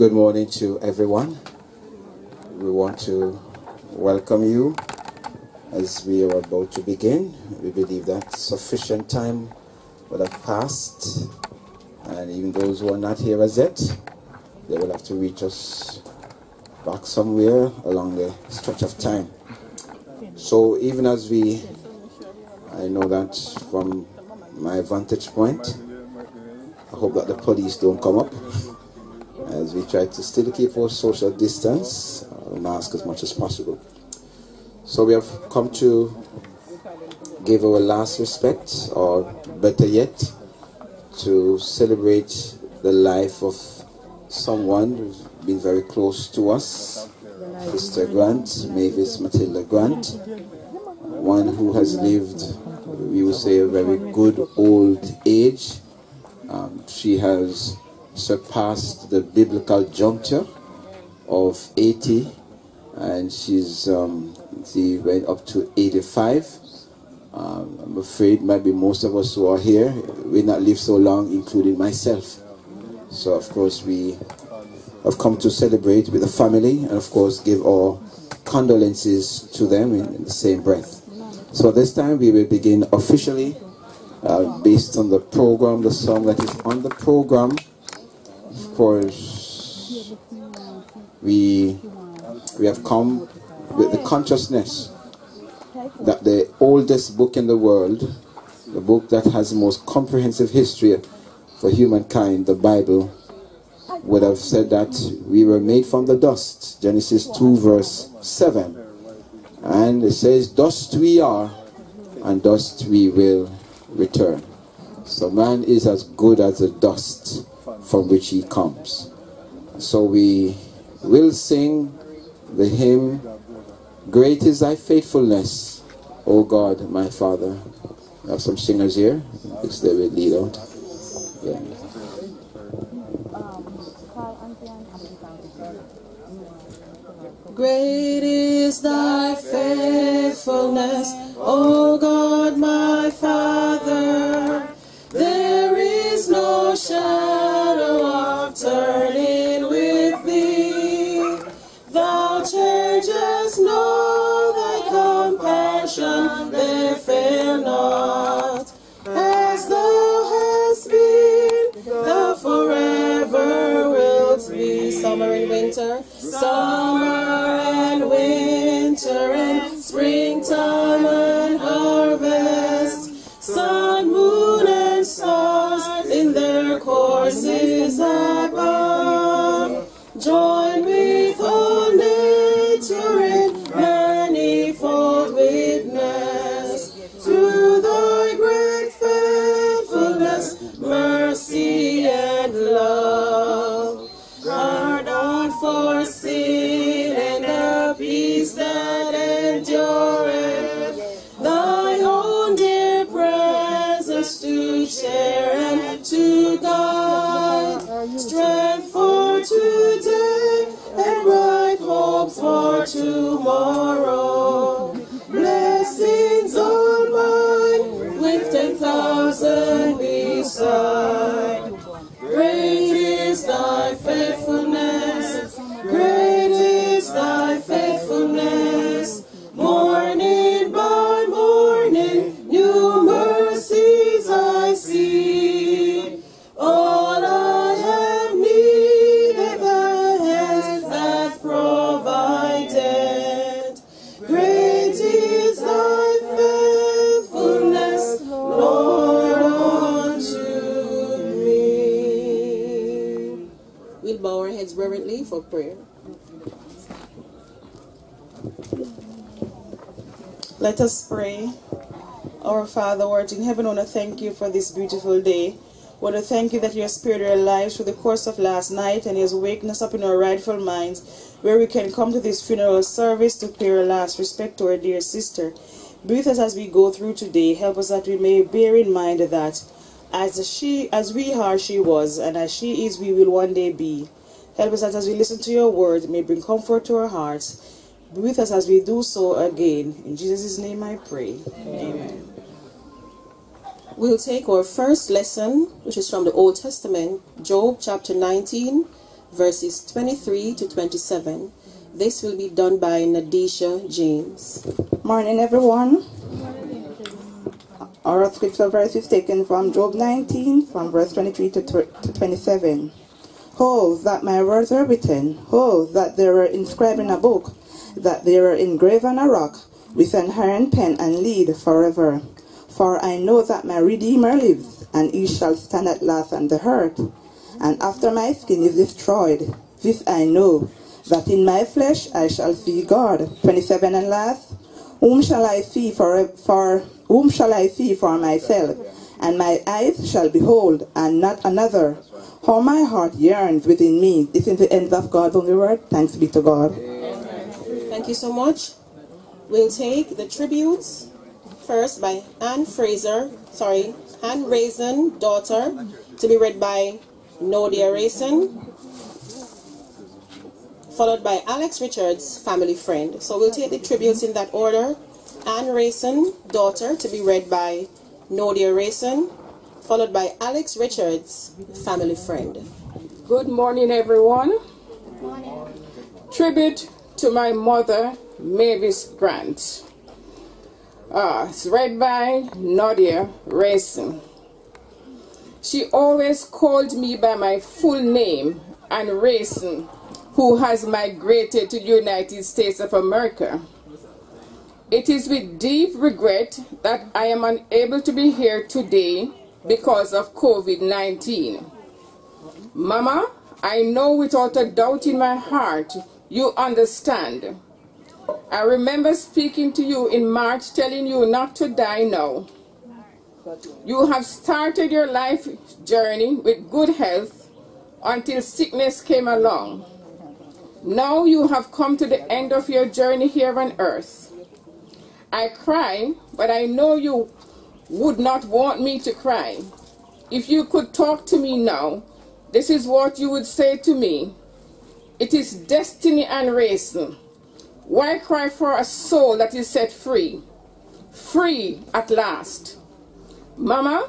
Good morning to everyone. We want to welcome you as we are about to begin. We believe that sufficient time will have passed, and even those who are not here as yet, they will have to reach us back somewhere along the stretch of time. So, even as we, I know that from my vantage point, I hope that the police don't come up as we try to still keep our social distance, uh, mask as much as possible. So we have come to give our last respect, or better yet, to celebrate the life of someone who's been very close to us, Sister Grant, Mavis Matilda Grant, one who has lived, we would say, a very good old age. Um, she has surpassed the biblical juncture of 80 and she's um, she went up to 85 um, I'm afraid maybe most of us who are here will not live so long including myself so of course we have come to celebrate with the family and, of course, give our condolences to them in, in the same breath. So this time we will begin officially uh, based on the program, the song that is on the program. Course, we we have come with the consciousness that the oldest book in the world, the book that has the most comprehensive history for humankind, the Bible, would have said that we were made from the dust. Genesis 2, verse 7. And it says, Dust we are, and dust we will return. So man is as good as the dust from which he comes. So we will sing the hymn, Great is thy faithfulness, O God, my Father. I have some singers here, which they will lead out. Yeah. Great is thy faithfulness, O God my Father. There no shadow of turning with thee. Thou changest not thy compassion, they fail not. As thou hast been, thou forever wilt be. Summer and winter, summer and winter, and springtime courses art in heaven, I want to thank you for this beautiful day. I want to thank you that you have spared our lives through the course of last night and has wakened us up in our rightful minds, where we can come to this funeral service to pay our last respect to our dear sister. Be with us as we go through today. Help us that we may bear in mind that as she, as we are, she was, and as she is, we will one day be. Help us that as we listen to your word, may bring comfort to our hearts. Be with us as we do so again. In Jesus' name I pray. Amen. We'll take our first lesson, which is from the Old Testament, Job chapter 19, verses 23 to 27. This will be done by Nadisha James. Morning, everyone. Our scripture verse is taken from Job 19, from verse 23 to, to 27. Oh, that my words were written. Oh, that they were inscribed in a book, that they were engraved on a rock, with an iron pen and lead forever. For I know that my Redeemer lives, and he shall stand at last on the earth. And after my skin is destroyed, this I know, that in my flesh I shall see God. 27 and last. Whom shall I see for, for whom shall I see for myself? And my eyes shall behold, and not another. How my heart yearns within me. This is the end of God's only word. Thanks be to God. Thank you so much. We'll take the tributes first by Anne Fraser, sorry, Anne Raisin, daughter, to be read by Nodia Raisin, followed by Alex Richards, family friend. So we'll take the tributes in that order. Anne Raisin, daughter, to be read by Nodia Raisin, followed by Alex Richards, family friend. Good morning, everyone. Morning. Tribute to my mother, Mavis Grant. Ah, it's read by Nadia Rayson. She always called me by my full name and Rayson, who has migrated to the United States of America. It is with deep regret that I am unable to be here today because of COVID 19. Mama, I know without a doubt in my heart you understand. I remember speaking to you in March telling you not to die now. You have started your life journey with good health until sickness came along. Now you have come to the end of your journey here on earth. I cry, but I know you would not want me to cry. If you could talk to me now, this is what you would say to me. It is destiny and reason. Why cry for a soul that is set free? Free at last. Mama,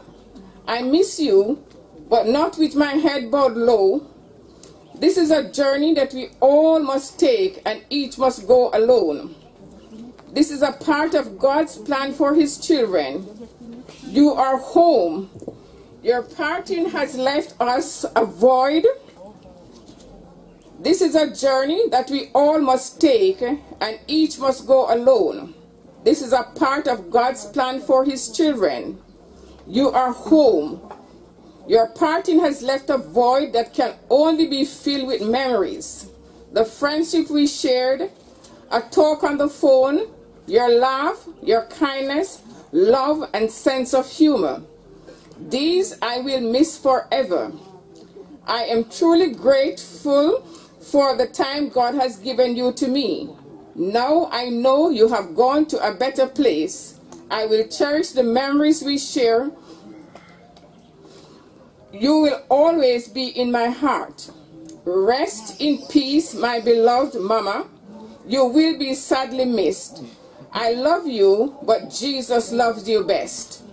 I miss you, but not with my head bowed low. This is a journey that we all must take and each must go alone. This is a part of God's plan for his children. You are home. Your parting has left us a void. This is a journey that we all must take and each must go alone. This is a part of God's plan for his children. You are home. Your parting has left a void that can only be filled with memories. The friendship we shared, a talk on the phone, your laugh, your kindness, love, and sense of humor. These I will miss forever. I am truly grateful for the time God has given you to me. Now I know you have gone to a better place. I will cherish the memories we share. You will always be in my heart. Rest in peace, my beloved mama. You will be sadly missed. I love you, but Jesus loves you best.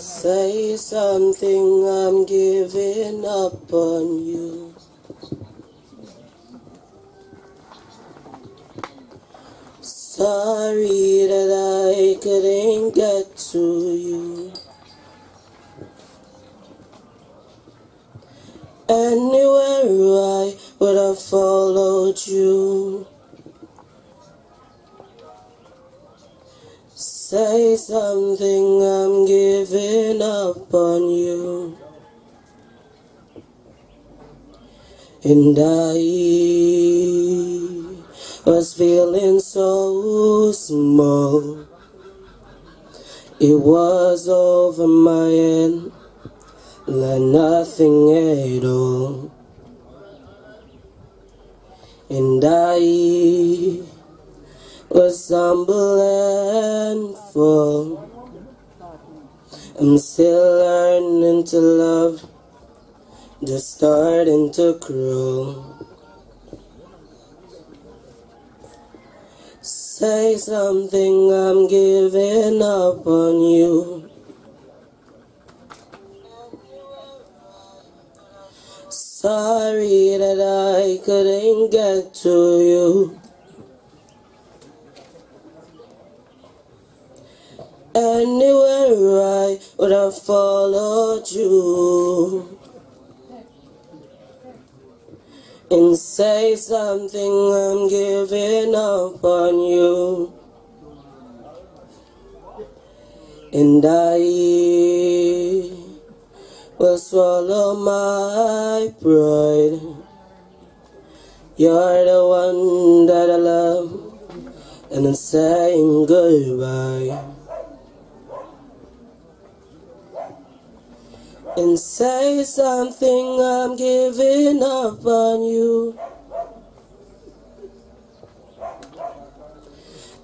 Say something, I'm giving up on you. Sorry that I couldn't get to you. Anywhere I would have followed you. Say something, I'm giving up on you. And I was feeling so small. It was over my head, like nothing at all. And I was and full. I'm still learning to love, just starting to grow. Say something, I'm giving up on you. Sorry that I couldn't get to you. Anywhere I would have followed you and say something, I'm giving up on you. And I will swallow my pride. You're the one that I love, and I'm saying goodbye. And say something, I'm giving up on you.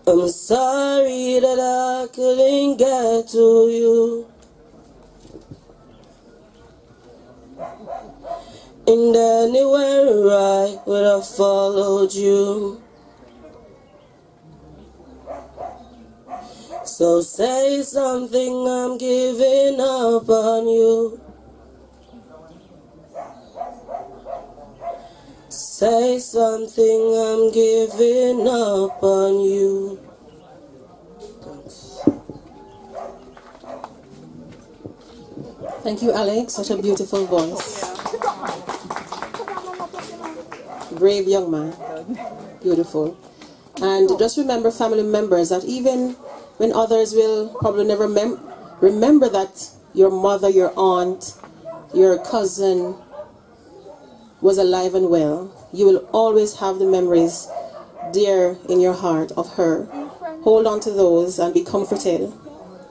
I'm sorry that I couldn't get to you. And anywhere I would have followed you. So say something, I'm giving up on you. Say something, I'm giving up on you. Thank you, Alex. Such a beautiful voice. Brave young man. Beautiful. And just remember, family members, that even when others will probably never mem- remember that your mother, your aunt, your cousin was alive and well, you will always have the memories dear in your heart of her. Hold on to those and be comforted,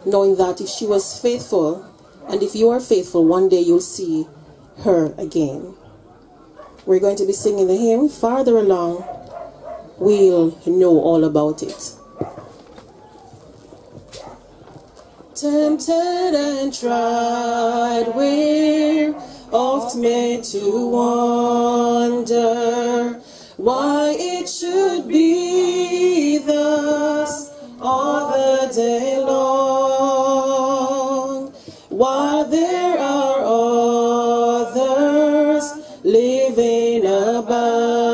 knowing that if she was faithful, and if you are faithful, one day you'll see her again. We're going to be singing the hymn farther along. We'll know all about it. Tempted and tried, we're oft made to wonder why it should be thus all the day long. While there are others living about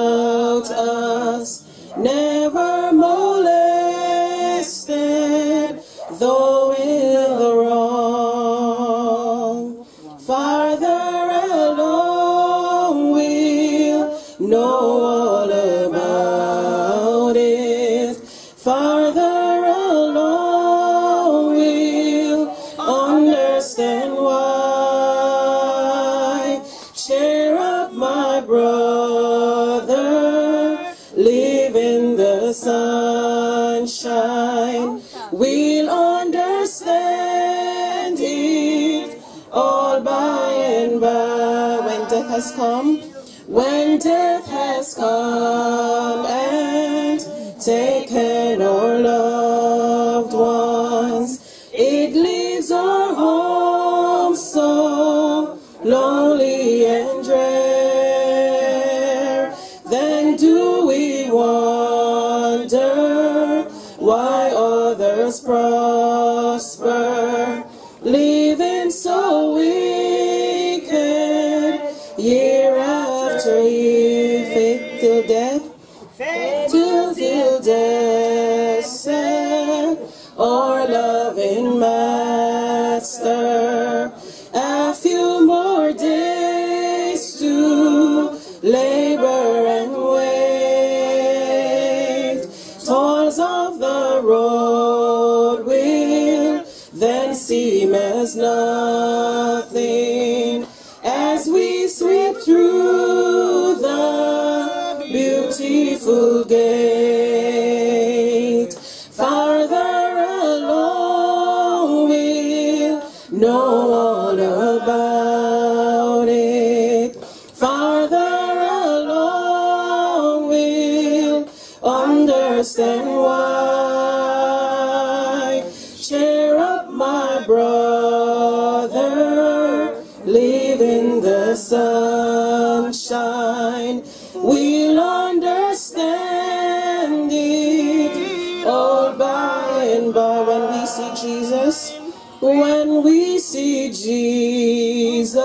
Jesus. When we see Jesus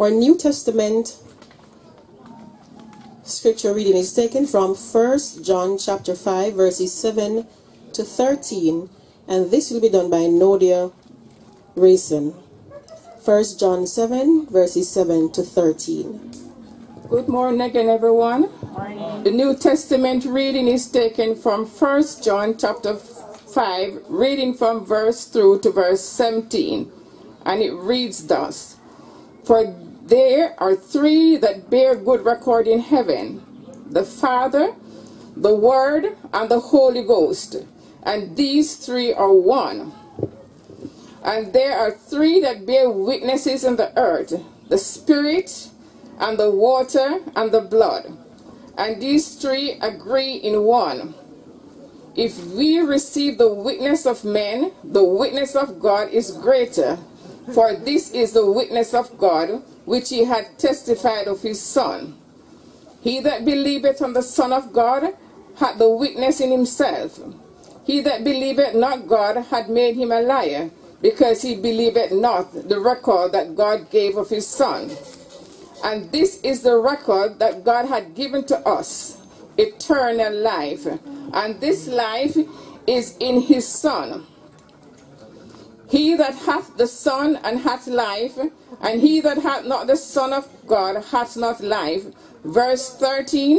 Our New Testament scripture reading is taken from 1 John chapter 5 verses 7 to 13 and this will be done by Nodia Rayson. 1 John 7 verses 7 to 13. Good morning again, everyone. The New Testament reading is taken from 1 John chapter 5, reading from verse through to verse 17. And it reads thus For there are three that bear good record in heaven the Father, the Word, and the Holy Ghost. And these three are one. And there are three that bear witnesses in the earth the Spirit, and the water, and the blood. And these three agree in one. If we receive the witness of men, the witness of God is greater. For this is the witness of God, which he had testified of his Son. He that believeth on the Son of God hath the witness in himself. He that believeth not God had made him a liar, because he believeth not the record that God gave of his Son. And this is the record that God had given to us eternal life. And this life is in his Son. He that hath the Son and hath life, and he that hath not the Son of God hath not life. Verse 13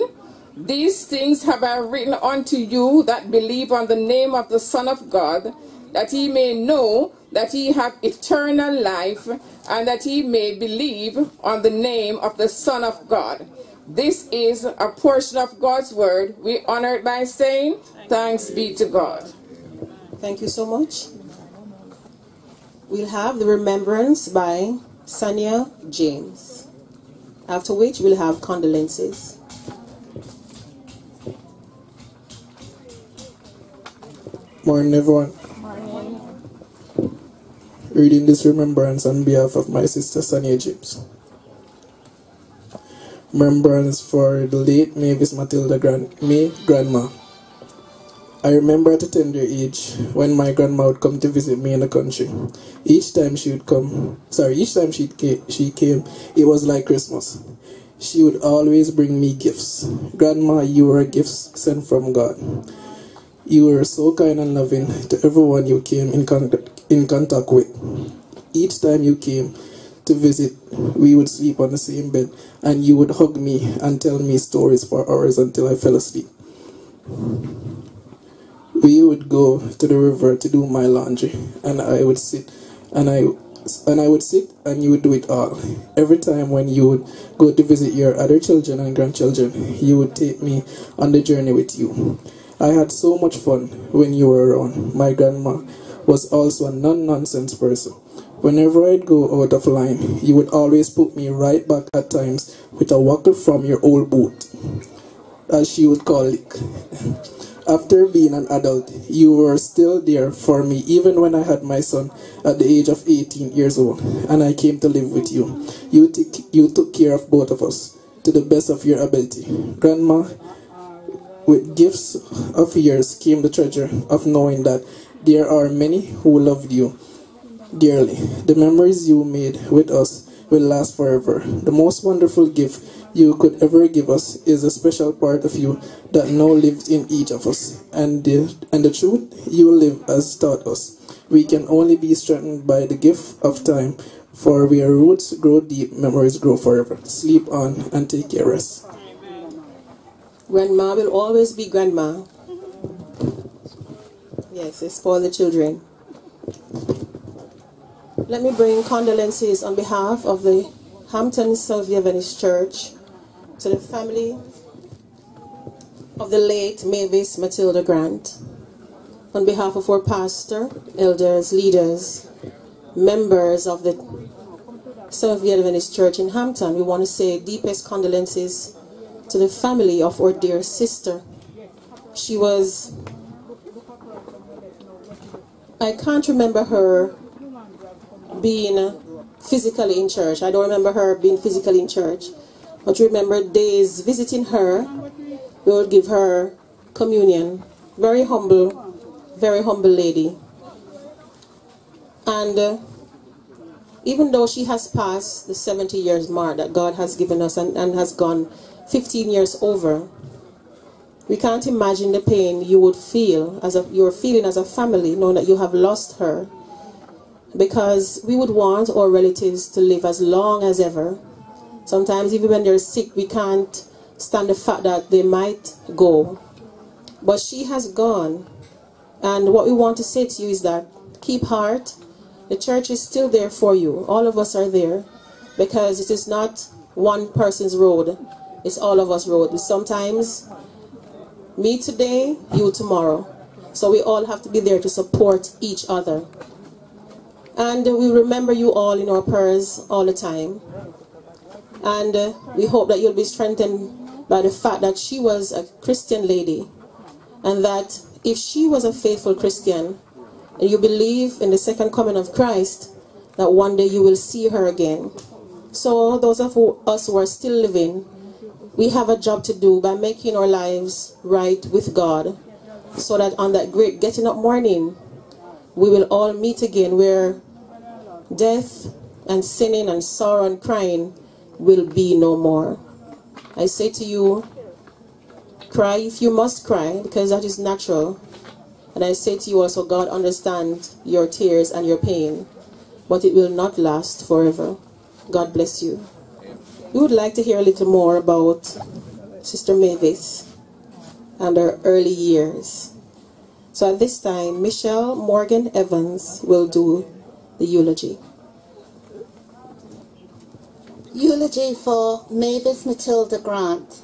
These things have I written unto you that believe on the name of the Son of God, that ye may know that ye have eternal life, and that ye may believe on the name of the Son of God. This is a portion of God's word. We honor it by saying, Thanks be to God. Thank you so much. We'll have the remembrance by Sanya James. After which we'll have condolences. Morning, everyone. Morning. Reading this remembrance on behalf of my sister Sanya James. Remembrance for the late Mavis Matilda Grand- May grandma. I remember at a tender age when my grandma would come to visit me in the country. Each time she would come, sorry, each time she came, she came, it was like Christmas. She would always bring me gifts. Grandma, you were gifts sent from God. You were so kind and loving to everyone you came in contact, in contact with. Each time you came to visit, we would sleep on the same bed, and you would hug me and tell me stories for hours until I fell asleep. We would go to the river to do my laundry, and I would sit, and I and I would sit and you would do it all. Every time when you would go to visit your other children and grandchildren, you would take me on the journey with you. I had so much fun when you were around. My grandma was also a non nonsense person. Whenever I'd go out of line, you would always put me right back at times with a whacker from your old boot, as she would call it. After being an adult, you were still there for me even when I had my son at the age of 18 years old and I came to live with you. You, you took care of both of us to the best of your ability. Grandma, with gifts of yours came the treasure of knowing that there are many who loved you dearly. The memories you made with us will last forever. The most wonderful gift you could ever give us is a special part of you that now lives in each of us. And the, and the truth you live as taught us. We can only be strengthened by the gift of time, for where roots grow deep, memories grow forever. Sleep on and take care rest. Grandma will always be grandma. Yes, it's for the children. Let me bring condolences on behalf of the Hampton Seventh-day Adventist Church to the family of the late Mavis Matilda Grant. On behalf of our pastor, elders, leaders, members of the Seventh-day Adventist Church in Hampton, we want to say deepest condolences to the family of our dear sister. She was, I can't remember her being physically in church. I don't remember her being physically in church. But you remember days visiting her, we would give her communion. Very humble, very humble lady. And uh, even though she has passed the 70 years mark that God has given us and, and has gone 15 years over, we can't imagine the pain you would feel as a, you're feeling as a family knowing that you have lost her because we would want our relatives to live as long as ever. Sometimes even when they're sick, we can't stand the fact that they might go. But she has gone. And what we want to say to you is that keep heart. The church is still there for you. All of us are there because it is not one person's road. It's all of us road. Sometimes me today, you tomorrow. So we all have to be there to support each other. And we remember you all in our prayers all the time. And uh, we hope that you'll be strengthened by the fact that she was a Christian lady. And that if she was a faithful Christian, and you believe in the second coming of Christ, that one day you will see her again. So those of us who are still living, we have a job to do by making our lives right with God so that on that great getting up morning, we will all meet again where death and sinning and sorrow and crying will be no more. I say to you, cry if you must cry because that is natural. And I say to you also, God understands your tears and your pain, but it will not last forever. God bless you. We would like to hear a little more about Sister Mavis and her early years. So at this time, Michelle Morgan Evans will do the eulogy. Eulogy for Mavis Matilda Grant.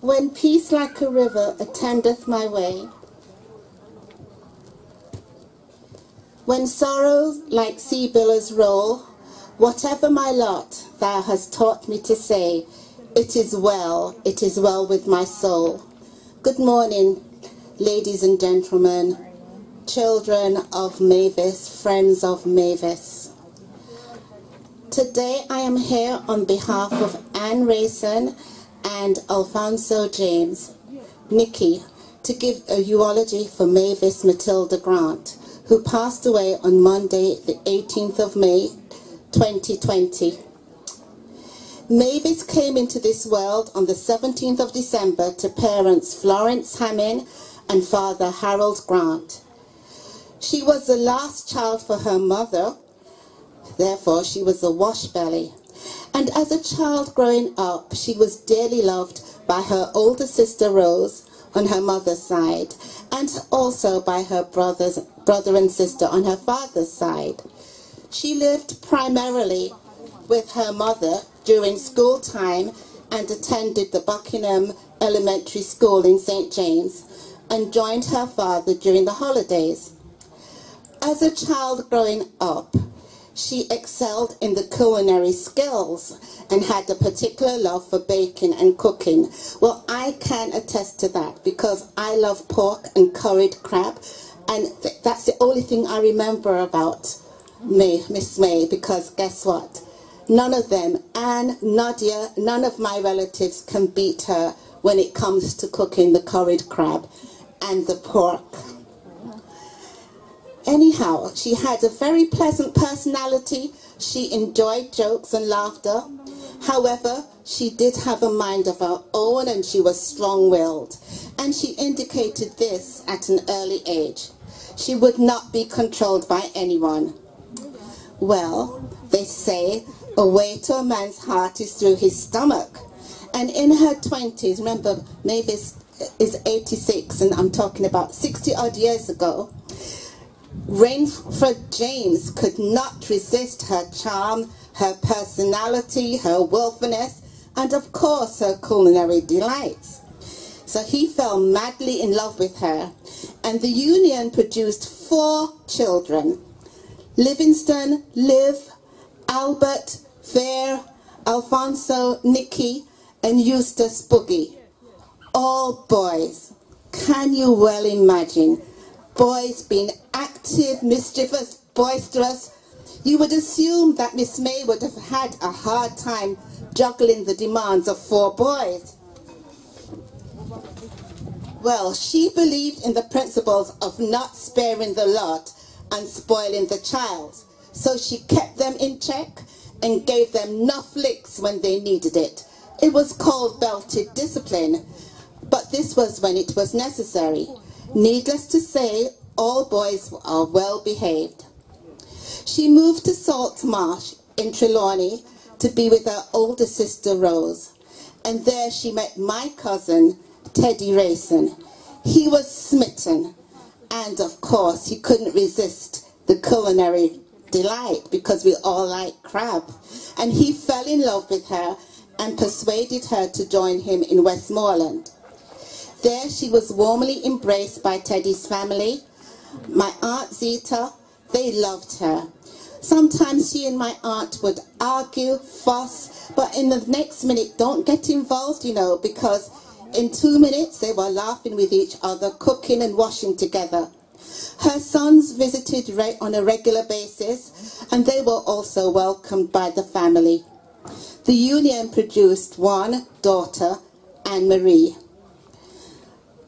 When peace like a river attendeth my way, when sorrows like sea billows roll, whatever my lot, thou hast taught me to say, it is well, it is well with my soul. Good morning, ladies and gentlemen, children of Mavis, friends of Mavis. Today I am here on behalf of Anne Rayson and Alfonso James, Nikki, to give a eulogy for Mavis Matilda Grant, who passed away on Monday, the 18th of May, 2020. Mavis came into this world on the 17th of December to parents Florence Hammond and father Harold Grant. She was the last child for her mother, therefore she was a wash belly. And as a child growing up, she was dearly loved by her older sister Rose on her mother's side, and also by her brothers, brother and sister on her father's side. She lived primarily with her mother during school time and attended the Buckingham Elementary School in St. James and joined her father during the holidays. As a child growing up, she excelled in the culinary skills and had a particular love for baking and cooking. Well, I can attest to that because I love pork and curried crab, and th- that's the only thing I remember about May, Miss May, because guess what? None of them, Anne, Nadia, none of my relatives can beat her when it comes to cooking the curried crab and the pork. Anyhow, she had a very pleasant personality. She enjoyed jokes and laughter. However, she did have a mind of her own and she was strong willed. And she indicated this at an early age. She would not be controlled by anyone. Well, they say a way to a man's heart is through his stomach. And in her 20s, remember, Mavis is 86, and I'm talking about 60 odd years ago, Rainford James could not resist her charm, her personality, her willfulness, and of course her culinary delights. So he fell madly in love with her, and the union produced four children Livingston, Liv, Albert, Fair, Alfonso, Nicky, and Eustace Boogie. All boys. Can you well imagine? Boys being active, mischievous, boisterous. You would assume that Miss May would have had a hard time juggling the demands of four boys. Well, she believed in the principles of not sparing the lot and spoiling the child. So she kept them in check and gave them enough licks when they needed it. It was called belted discipline, but this was when it was necessary. Needless to say, all boys are well behaved. She moved to Salt Marsh in Trelawny to be with her older sister Rose, and there she met my cousin Teddy Rayson. He was smitten, and of course, he couldn't resist the culinary delight because we all like crab. And he fell in love with her and persuaded her to join him in Westmoreland. There she was warmly embraced by Teddy's family. My aunt Zita, they loved her. Sometimes she and my aunt would argue, fuss, but in the next minute, don't get involved, you know, because in two minutes they were laughing with each other, cooking and washing together. Her sons visited on a regular basis, and they were also welcomed by the family. The union produced one daughter, Anne Marie.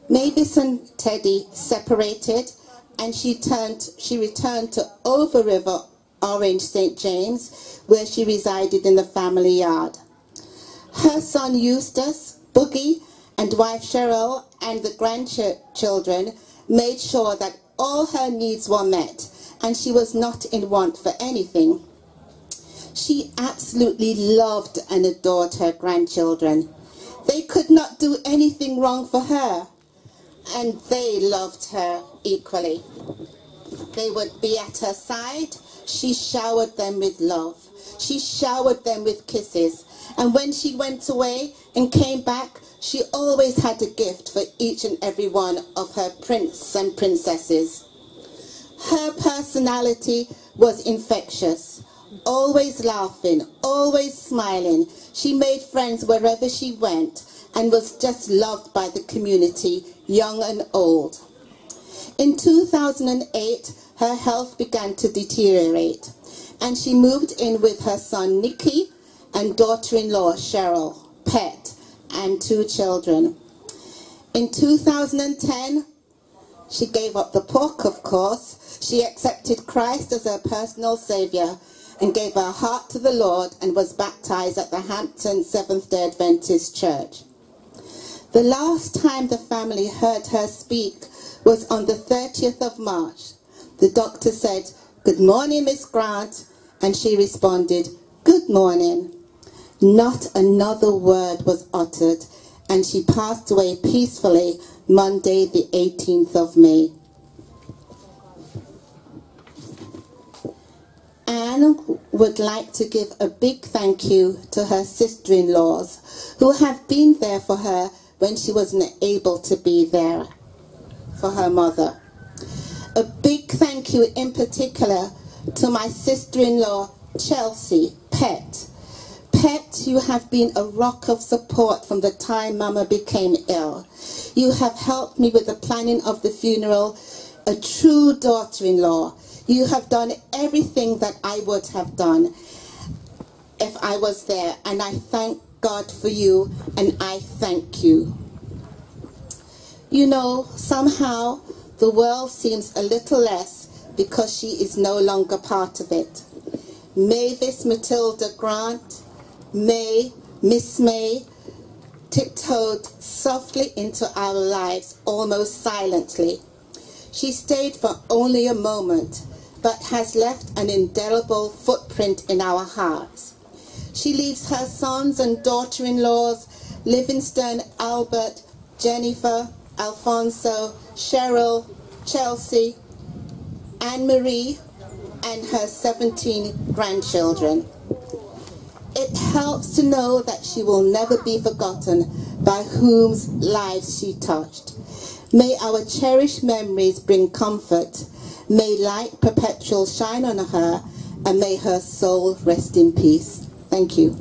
Mavis and Teddy separated, and she turned. She returned to Over River, Orange, St James, where she resided in the family yard. Her son Eustace, Boogie, and wife Cheryl, and the grandchildren made sure that all her needs were met, and she was not in want for anything. She absolutely loved and adored her grandchildren. They could not do anything wrong for her, and they loved her equally. They would be at her side. She showered them with love. She showered them with kisses. And when she went away and came back, she always had a gift for each and every one of her prince and princesses. Her personality was infectious, always laughing, always smiling. She made friends wherever she went and was just loved by the community, young and old. In 2008, her health began to deteriorate, and she moved in with her son Nicky and daughter-in-law Cheryl, Pet, and two children. In 2010, she gave up the pork, of course. She accepted Christ as her personal savior and gave her heart to the Lord and was baptized at the Hampton Seventh-day Adventist Church. The last time the family heard her speak was on the 30th of March. The doctor said, Good morning, Miss Grant. And she responded, Good morning. Not another word was uttered, and she passed away peacefully Monday, the 18th of May. Anne would like to give a big thank you to her sister in laws who have been there for her when she wasn't able to be there for her mother. A big thank you in particular to my sister in law, Chelsea Pet. Pet, you have been a rock of support from the time Mama became ill. You have helped me with the planning of the funeral, a true daughter in law. You have done everything that I would have done if I was there, and I thank God for you, and I thank you. You know, somehow the world seems a little less because she is no longer part of it. Mavis Matilda Grant, May, Miss May, tiptoed softly into our lives almost silently. She stayed for only a moment, but has left an indelible footprint in our hearts. She leaves her sons and daughter-in-laws, Livingston, Albert, Jennifer, Alfonso, Cheryl, Chelsea, Anne Marie, and her 17 grandchildren. It helps to know that she will never be forgotten by whose lives she touched. May our cherished memories bring comfort. May light perpetual shine on her, and may her soul rest in peace. Thank you.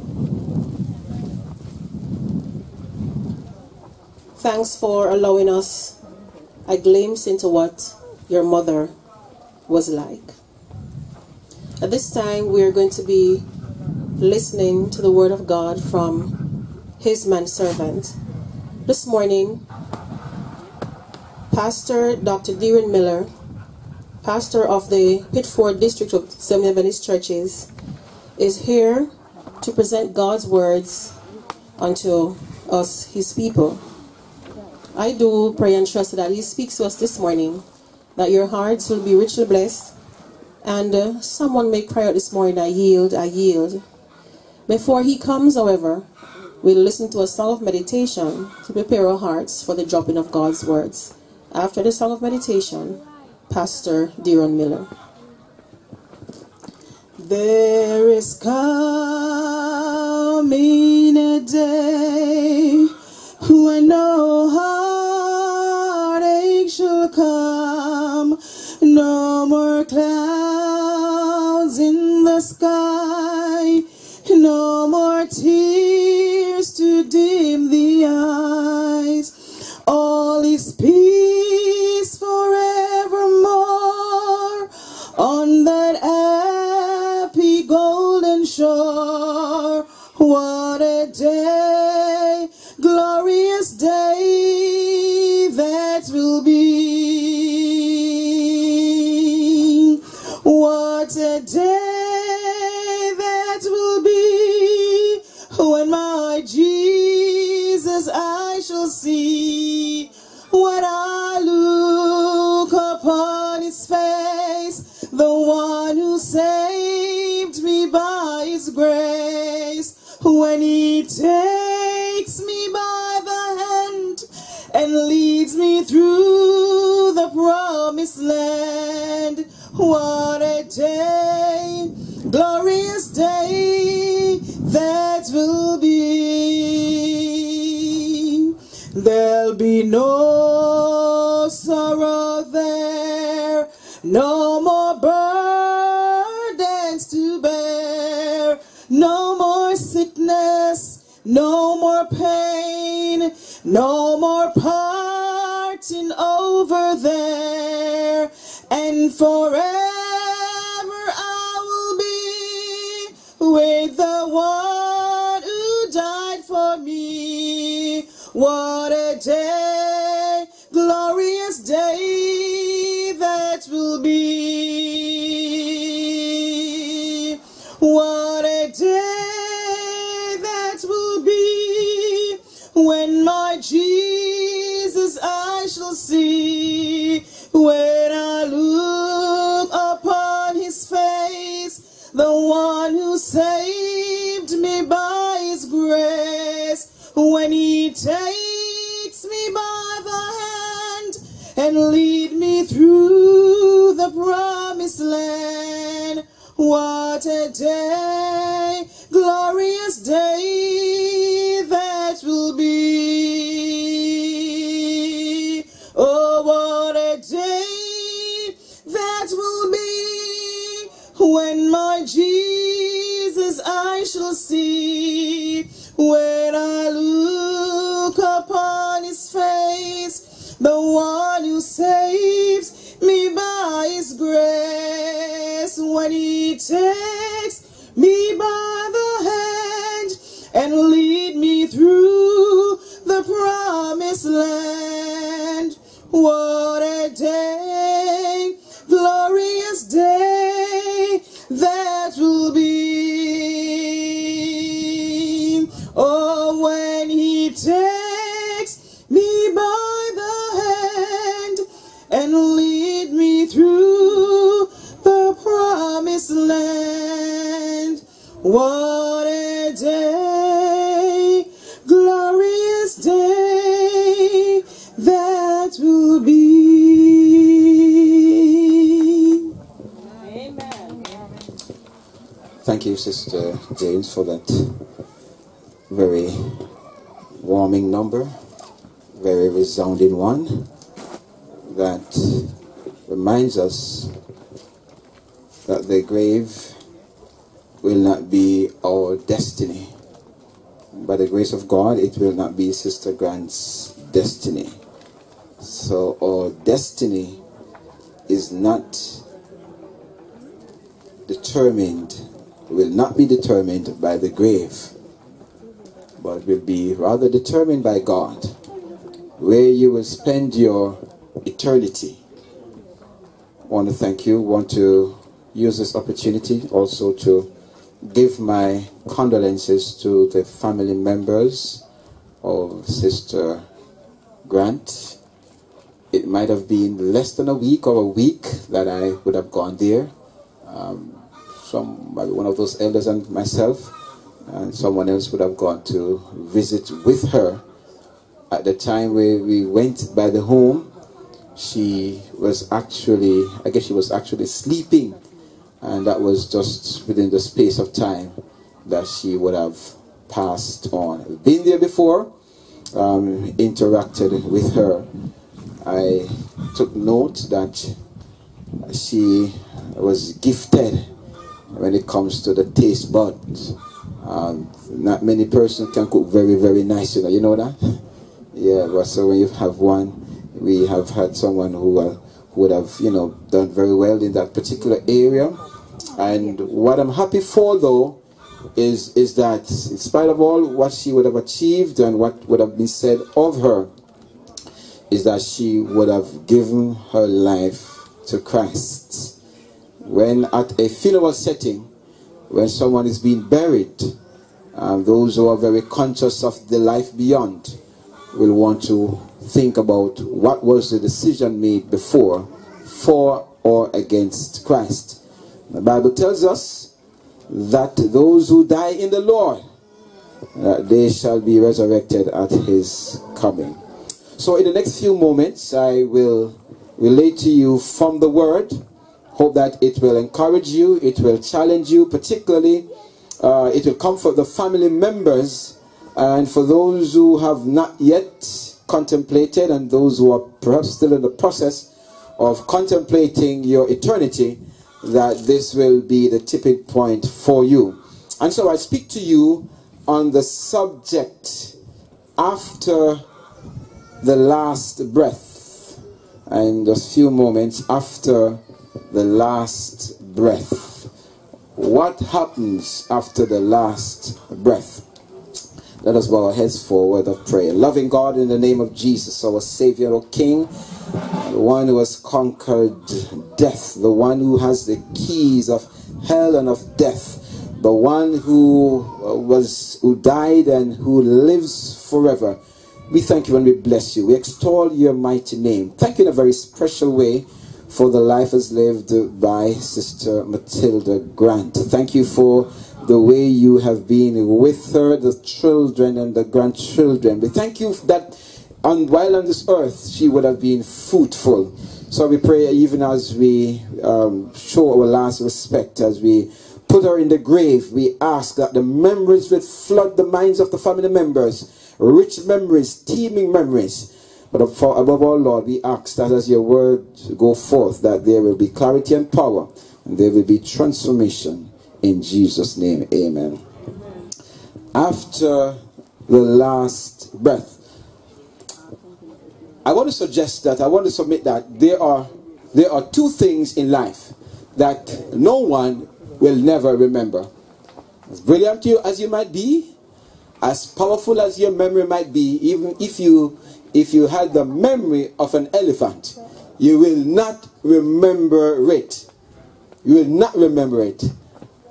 Thanks for allowing us a glimpse into what your mother was like. At this time, we are going to be listening to the Word of God from His manservant. This morning, Pastor Dr. Deering Miller, pastor of the Pitford District of Seven Adventist Churches, is here to present God's words unto us, his people. I do pray and trust that he speaks to us this morning, that your hearts will be richly blessed. And uh, someone may cry out this morning, I yield, I yield. Before he comes, however, we'll listen to a song of meditation to prepare our hearts for the dropping of God's words. After the song of meditation, Pastor Deron Miller. There is coming a day when no more pain, no more parting over there, and forever I will be with the one who died for me. What a day, and lead me through the promised land. What a day, James, for that very warming number, very resounding one that reminds us that the grave will not be our destiny. By the grace of God, it will not be Sister Grant's destiny. So our destiny is not determined, will not be determined by the grave, but will be rather determined by God, where you will spend your eternity. I want to thank you. want to use this opportunity also to give my condolences to the family members of Sister Grant. It might have been less than a week or a week that I would have gone there. Um, some, maybe one of those elders and myself, and someone else would have gone to visit with her. At the time where we went by the home, she was actually, I guess she was actually sleeping and that was just within the space of time that she would have passed on. Been there before, um, interacted with her. I took note that she was gifted when it comes to the taste buds. Um, not many persons can cook very, very nice, you know. You know that? Yeah, but so when you have one, we have had someone who, uh, who would have, you know, done very well in that particular area. And what I'm happy for, though, is is that in spite of all what she would have achieved and what would have been said of her, is that she would have given her life to Christ. When at a funeral setting, when someone is being buried, um, those who are very conscious of the life beyond will want to think about what was the decision made before for or against Christ. The Bible tells us that those who die in the Lord, uh, they shall be resurrected at his coming. So, in the next few moments, I will relate to you from the word. Hope that it will encourage you, it will challenge you, particularly, uh, it will comfort the family members. And for those who have not yet contemplated, and those who are perhaps still in the process of contemplating your eternity, that this will be the tipping point for you. And so I speak to you on the subject after the last breath. And just few moments after the last breath. What happens after the last breath? Let us bow our heads for a word of prayer. Loving God, in the name of Jesus, our Savior, our King, the one who has conquered death, the one who has the keys of hell and of death, the one who uh, was who died and who lives forever. We thank you and we bless you. We extol your mighty name. Thank you in a very special way for the life as lived by Sister Matilda Grant. Thank you for the way you have been with her, the children and the grandchildren. We thank you that on, while on this earth she would have been fruitful. So we pray even as we um, show our last respect, as we put her in the grave, we ask that the memories will flood the minds of the family members, rich memories, teeming memories. But above all, Lord, we ask that as your word go forth, that there will be clarity and power, and there will be transformation. In Jesus' name, amen. After the last breath, I want to suggest that, I want to submit that there are, there are two things in life that no one will never remember. As brilliant you, as you might be, as powerful as your memory might be, even if you if you had the memory of an elephant, you will not remember it. You will not remember it.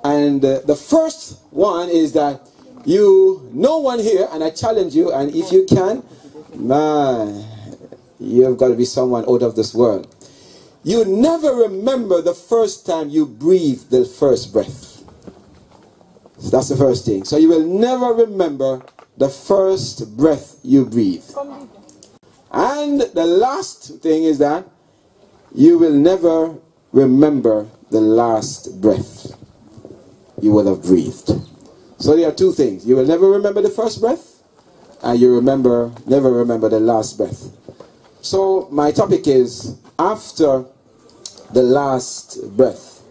And uh, the first one is that you, no one here, and I challenge you, and if you can, man, you've got to be someone out of this world. You never remember the first time you breathed the first breath. So that's the first thing. So you will never remember the first breath you breathe. And the last thing is that you will never remember the last breath you will have breathed. So there are two things. You will never remember the first breath, and you remember never remember the last breath. So my topic is after the last breath.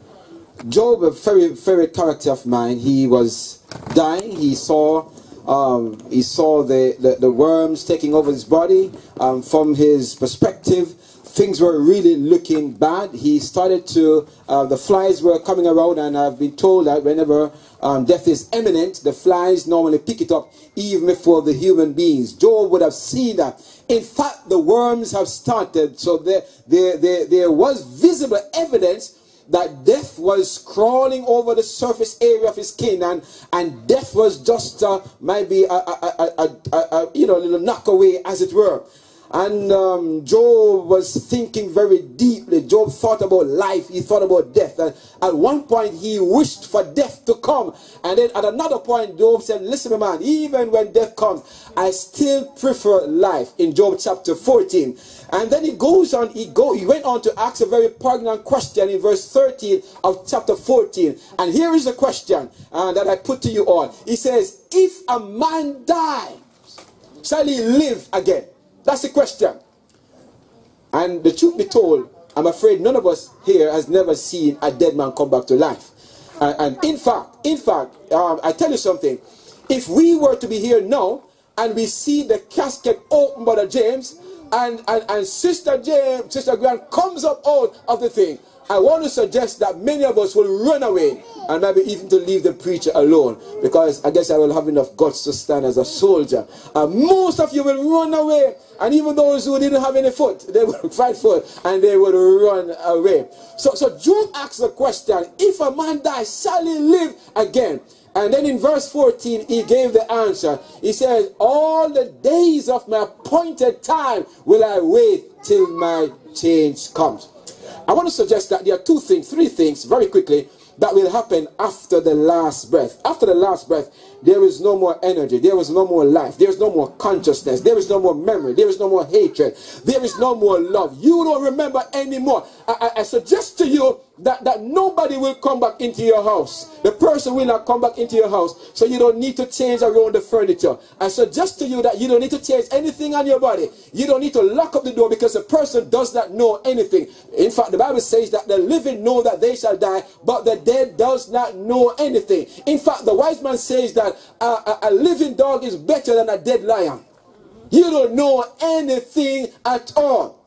Job, a very favorite character of mine, he was dying. He saw um, he saw the, the, the worms taking over his body. Um, from his perspective, things were really looking bad. He started to, uh, the flies were coming around, and I've been told that whenever um, death is imminent, the flies normally pick it up even before the human beings. Job would have seen that. In fact, the worms have started, so there, there, there, there was visible evidence that death was crawling over the surface area of his skin, and, and death was just uh, maybe a, a, a, a, you know little knock away, as it were. And um, Job was thinking very deeply. Job thought about life. He thought about death. And at one point, he wished for death to come. And then at another point, Job said, Listen, man, even when death comes, I still prefer life. In Job chapter 14. And then he goes on, he, go, he went on to ask a very poignant question in verse 13 of chapter 14. And here is the question uh, that I put to you all. He says, If a man dies, shall he live again? That's the question. And the truth be told, I'm afraid none of us here has never seen a dead man come back to life. And, and in fact, in fact, um, I tell you something. If we were to be here now and we see the casket open, Brother James, and, and, and Sister James, Sister Grant comes up out of the thing, I want to suggest that many of us will run away and maybe even to leave the preacher alone because I guess I will have enough guts to stand as a soldier. And most of you will run away, and even those who didn't have any foot, they will fight foot and they would run away. So, so Job asks the question if a man dies, shall he live again? And then in verse 14, he gave the answer. He says, All the days of my appointed time will I wait till my change comes. I want to suggest that there are two things, three things, very quickly, that will happen after the last breath. After the last breath, there is no more energy, there is no more life, there is no more consciousness, there is no more memory, there is no more hatred, there is no more love. You don't remember anymore. I, I, I suggest to you that, that nobody will come back into your house. The person will not come back into your house, so you don't need to change around the furniture. I suggest to you that you don't need to change anything on your body. You don't need to lock up the door because the person does not know anything. In fact, the Bible says that the living know that they shall die, but the dead does not know anything. In fact, the wise man says that a, a, a living dog is better than a dead lion. You don't know anything at all.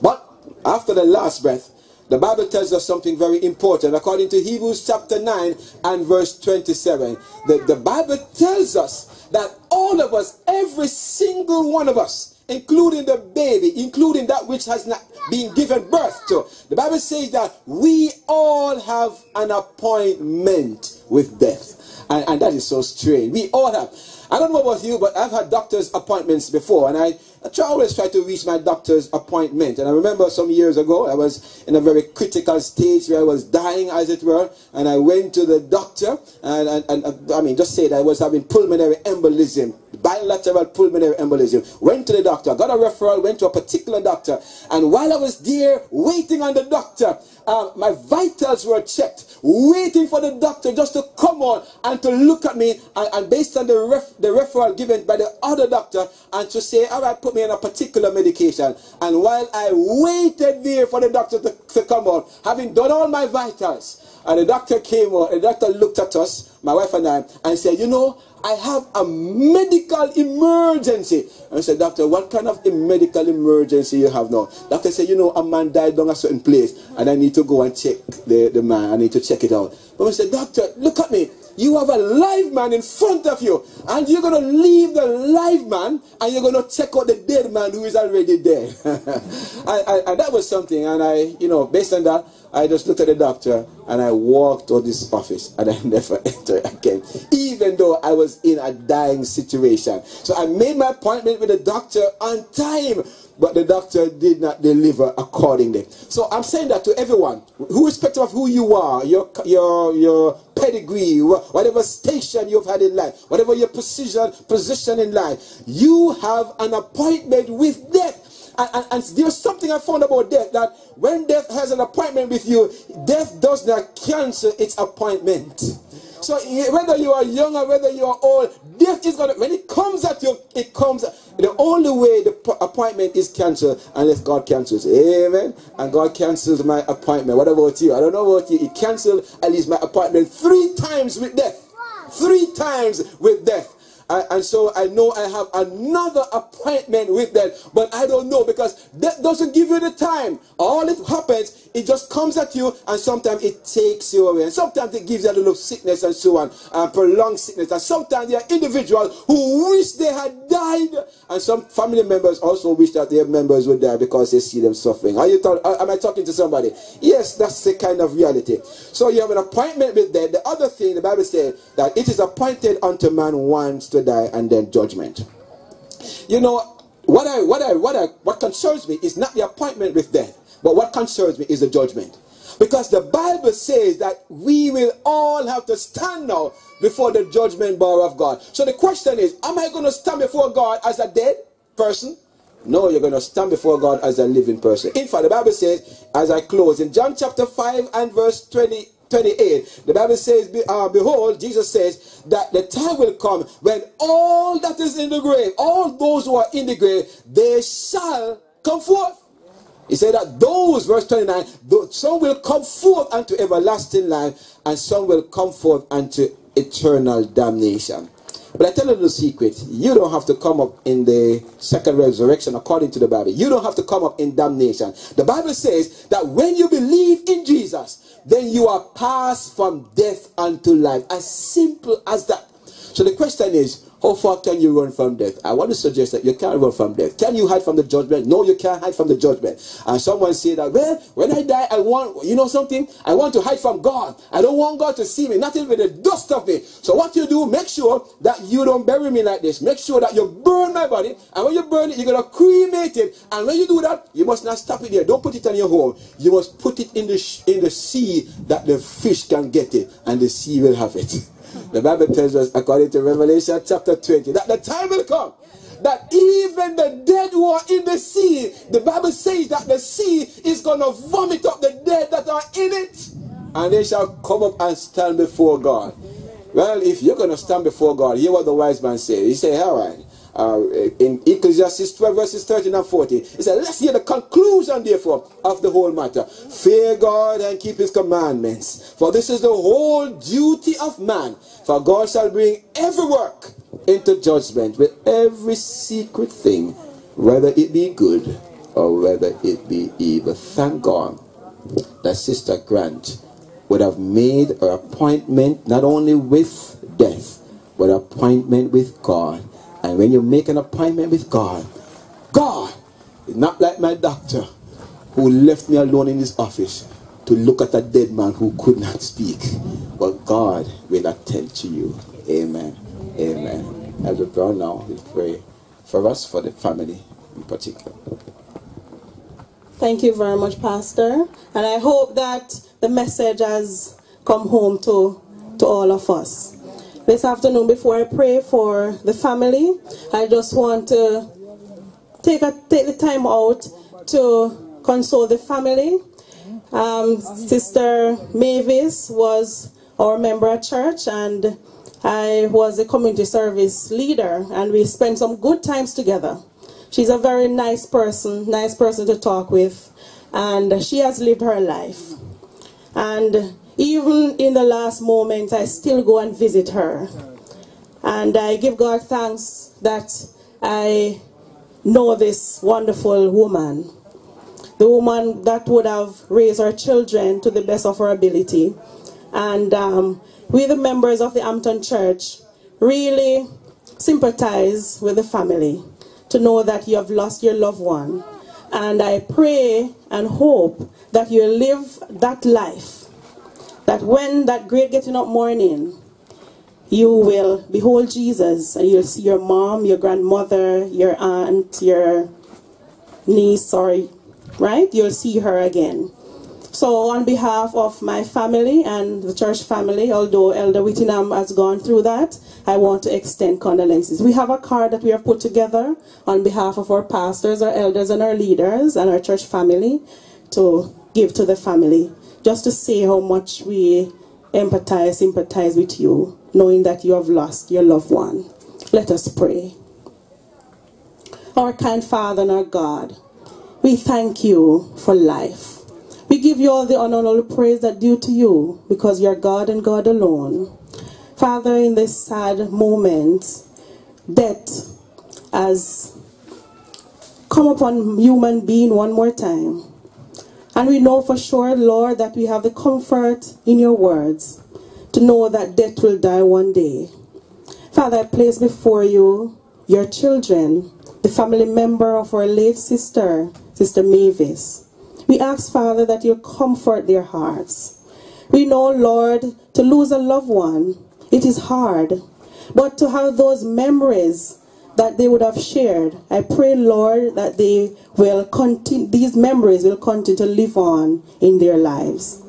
But after the last breath, the Bible tells us something very important. According to Hebrews chapter 9 and verse 27, the, the Bible tells us that all of us, every single one of us, including the baby, including that which has not been given birth to, the Bible says that we all have an appointment with death. And, and that is so strange. We all have. I don't know about you, but I've had doctor's appointments before, and I, I always try to reach my doctor's appointment. And I remember some years ago, I was in a very critical stage where I was dying, as it were, and I went to the doctor, and, and, and I mean, just that I was having pulmonary embolism, bilateral pulmonary embolism. Went to the doctor, got a referral, went to a particular doctor, and while I was there waiting on the doctor, uh, my vitals were checked, waiting for the doctor just to come on and to look at me, and, and based on the, ref, the referral given by the other doctor, and to say, all right, put me on a particular medication. And while I waited there for the doctor to, to come on, having done all my vitals, and the doctor came on, the doctor looked at us, my wife and I, and said, you know, I have a medical emergency. And I said, Doctor, what kind of a medical emergency you have now? Doctor said, you know, a man died down a certain place and I need to go and check the, the man. I need to check it out. But I said, Doctor, look at me. You have a live man in front of you, and you're going to leave the live man and you're going to check out the dead man who is already dead. and that was something, and I, you know, based on that, I just looked at the doctor and I walked out this office and I never entered again, even though I was in a dying situation. So I made my appointment with the doctor on time, but the doctor did not deliver accordingly. So I'm saying that to everyone, irrespective of who you are, your your your pedigree, whatever station you've had in life, whatever your position position in life, you have an appointment with death. And, and, and there's something I found about death that when death has an appointment with you, death does not cancel its appointment. So whether you are young or whether you are old, death is gonna when it comes at you, it comes. The only way the appointment is cancelled unless God cancels. Amen. And God cancels my appointment. What about you? I don't know about you. He canceled at least my appointment three times with death. Three times with death. I- and so I know I have another appointment with them, but I don't know because that doesn't give you the time. All it happens it just comes at you, and sometimes it takes you away. And sometimes it gives you a little sickness and so on, uh, prolonged sickness. And sometimes there are individuals who wish they had died, and some family members also wish that their members would die because they see them suffering. Are you talk, uh, am I talking to somebody? Yes, that's the kind of reality. So you have an appointment with death. The other thing the Bible says that it is appointed unto man once to die and then judgment. You know, what I what I what I what concerns me is not the appointment with death, but what concerns me is the judgment. Because the Bible says that we will all have to stand now before the judgment bar of God. So the question is, am I going to stand before God as a dead person? No, you're going to stand before God as a living person. In fact, the Bible says, as I close, in John chapter 5 and verse 20, 28, the Bible says, uh, Behold, Jesus says that the time will come when all that is in the grave, all those who are in the grave, they shall come forth. He said that those, verse 29, tho- some will come forth unto everlasting life, and some will come forth unto eternal damnation. But I tell you the secret. You don't have to come up in the second resurrection according to the Bible. You don't have to come up in damnation. The Bible says that when you believe in Jesus, then you are passed from death unto life. As simple as that. So the question is, how far can you run from death? I want to suggest that you can't run from death. Can you hide from the judgment? No, you can't hide from the judgment. And someone say that, well, when I die, I want, you know something? I want to hide from God. I don't want God to see me, not even the dust of me. So what you do, make sure that you don't bury me like this. Make sure that you burn my body. And when you burn it, you're going to cremate it. And when you do that, you must not stop it there. Don't put it on your home. You must put it in the, in the sea that the fish can get it. And the sea will have it. The Bible tells us, according to Revelation chapter 20, that the time will come that even the dead who are in the sea, the Bible says that the sea is going to vomit up the dead that are in it, and they shall come up and stand before God. Well, if you're going to stand before God, hear what the wise man said. He said, All right. Uh, in Ecclesiastes 12 verses 13 and 14 he said let's hear the conclusion therefore of the whole matter. Fear god and keep his commandments for this is the whole duty of man. For god shall bring every work into judgment with every secret thing whether it be good or whether it be evil. Thank god that sister grant would have made her appointment not only with death but appointment with god and when you make an appointment with God, God is not like my doctor who left me alone in his office to look at a dead man who could not speak. But God will attend to you. Amen. Amen. As we draw now, we pray for us, for the family in particular. Thank you very much, Pastor. And I hope that the message has come home to, to all of us. This afternoon, before I pray for the family, I just want to take, a, take the time out to console the family. Um, Sister Mavis was our member at church, and I was a community service leader, and we spent some good times together. She's a very nice person, nice person to talk with, and she has lived her life. And even in the last moments, I still go and visit her. And I give God thanks that I know this wonderful woman. The woman that would have raised her children to the best of her ability. And um, we, the members of the Hampton Church, really sympathize with the family to know that you have lost your loved one. And I pray and hope that you live that life. That when that great getting up morning, you will behold Jesus and you'll see your mom, your grandmother, your aunt, your niece, sorry, right? You'll see her again. So, on behalf of my family and the church family, although Elder Whittingham has gone through that, I want to extend condolences. We have a card that we have put together on behalf of our pastors, our elders, and our leaders, and our church family to give to the family, just to say how much we empathize, sympathize with you, knowing that you have lost your loved one. Let us pray. Our kind Father and our God, we thank you for life. We give you all the honor and all the praise that due to you because you're God and God alone. Father, in this sad moment, death has come upon human being one more time. And we know for sure, Lord, that we have the comfort in your words to know that death will die one day. Father, I place before you your children, the family member of our late sister, Sister Mavis. We ask, Father, that you comfort their hearts. We know, Lord, to lose a loved one, it is hard. But to have those memories that they would have shared, I pray, Lord, that they will continue, these memories will continue to live on in their lives.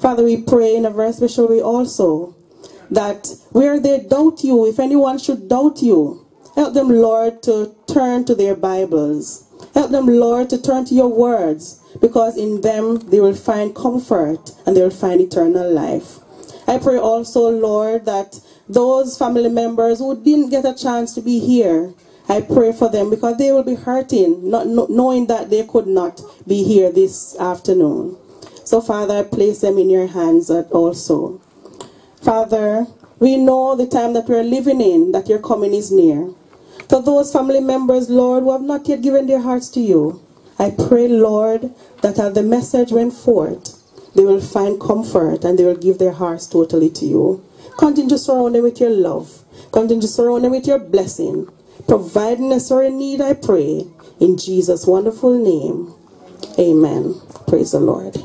Father, we pray in a very special way also that where they doubt you, if anyone should doubt you, help them, Lord, to turn to their Bibles. Help them, Lord, to turn to your words, because in them they will find comfort and they will find eternal life. I pray also, Lord, that those family members who didn't get a chance to be here, I pray for them because they will be hurting, not knowing that they could not be here this afternoon. So, Father, I place them in your hands also. Father, we know the time that we're living in, that your coming is near. To those family members, Lord, who have not yet given their hearts to you, I pray, Lord, that as the message went forth, they will find comfort and they will give their hearts totally to you. Continue to surround them with your love. Continue to surround them with your blessing. Provide necessary need, I pray. In Jesus' wonderful name. Amen. Praise the Lord.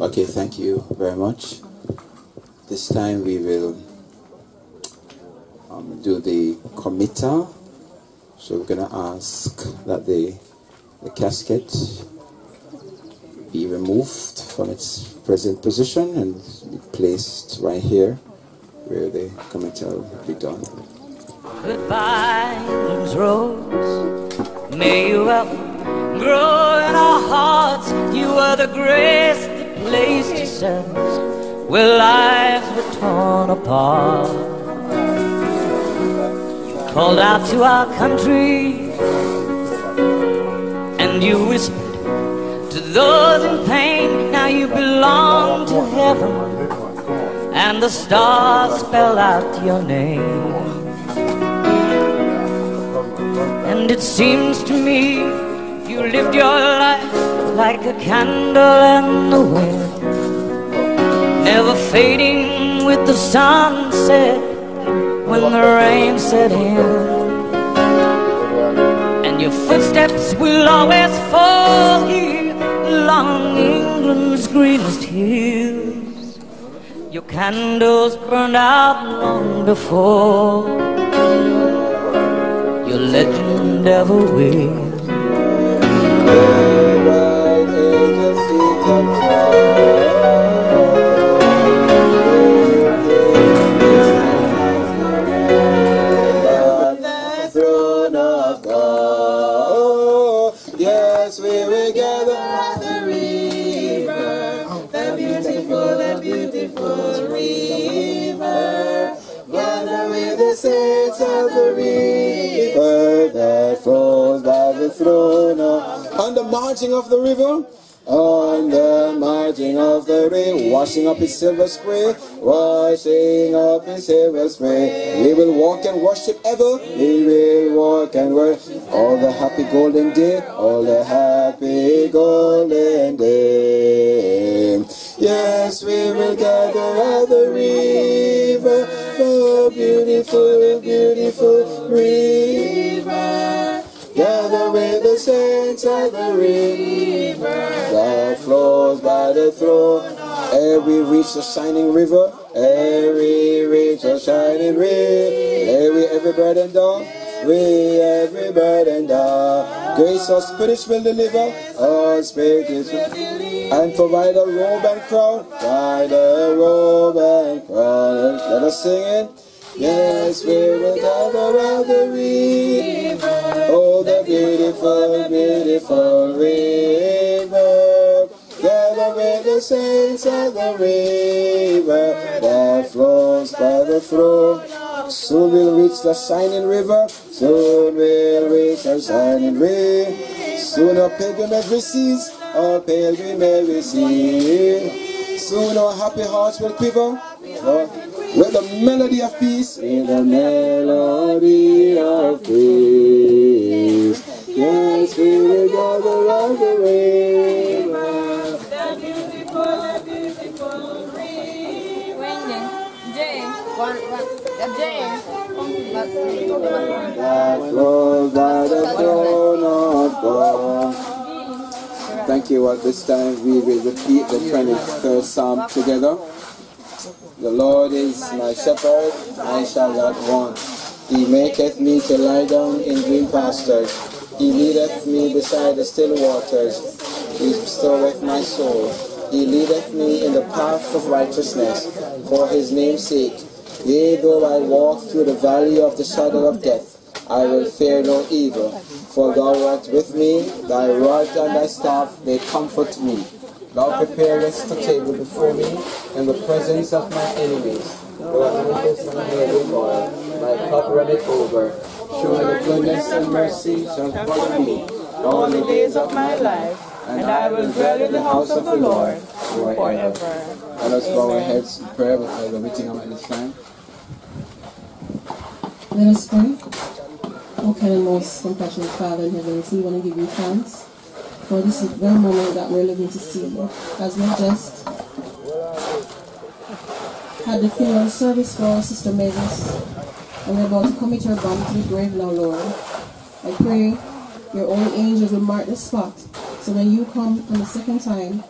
Okay, thank you very much. This time we will um, do the committer. So we're going to ask that the, the casket be removed from its present position and be placed right here where the committer will be done. Goodbye, England's rose. May you ever grow in our hearts. You are the grace that placed yourselves where lives were torn apart. You called out to our country and you whispered to those in pain. Now you belong to heaven and the stars spell out your name. And it seems to me you lived your life like a candle in the wind, never fading with the sunset when the rain set in. And your footsteps will always fall here Greenest hills. Your candles burned out long before your legend ever will. Throne. On the margin of the river. On the margin of the river, washing up his silver spray, washing up his silver spray. We will walk and worship ever. We will walk and worship all the happy golden day, all the happy golden day. Yes, we will gather at the river, the beautiful, beautiful river. Gather with the saints at the river that flows by the throne. Every reach the shining river, every reach the shining river, we every burden down, we every burden down. Grace our spirits will deliver, our spirit is and provide a robe and crown, provide a robe and crown. Let us sing it. Yes, we will gather around the river. Oh, the beautiful, beautiful river. Gather with the saints at the river that flows by the throne. Soon we'll reach the shining river. Soon we'll reach the shining river. Soon our pilgrimage cease. Our pilgrimage cease. Soon our happy hearts will quiver. Oh, with the melody of peace, with the melody of peace. the Spirit of the Lord the river. The beautiful, the beautiful river. One, one, Jay, that flows by the throne of God. Thank you. At this time, we will repeat the 23rd Psalm together. The Lord is my shepherd, I shall not want. He maketh me to lie down in green pastures. He leadeth me beside the still waters. He restoreth my soul. He leadeth me in the path of righteousness for his name's sake. Yea, though I walk through the valley of the shadow of death, I will fear no evil. For thou art with me, thy rod and thy staff, they comfort me. Thou preparest a table before me in the presence of my enemies. Thou anointest my head with oil, my cup runneth over. Surely goodness and mercy shall follow me all the days of my life, and I will dwell in the house of the Lord forever. Let us bow our heads in prayer with the meeting at this time. Let us pray. O kind and most compassionate Father in heaven, we want to give you thanks for this very moment that we're living to see. As we just had the funeral service for our Sister Mavis, and we're about to commit her body to the grave now, Lord. I pray your own angels will mark the spot, so when you come on the second time,